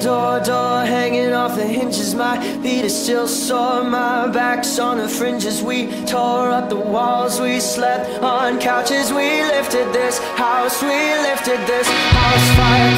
Door, door hanging off the hinges. My feet are still sore, my back's on the fringes. We tore up the walls, we slept on couches. We lifted this house, we lifted this house fire.